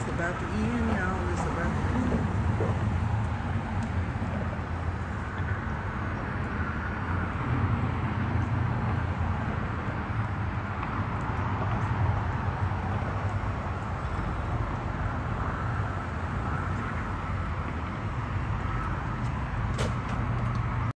it's about to end, y'all. It's about to end.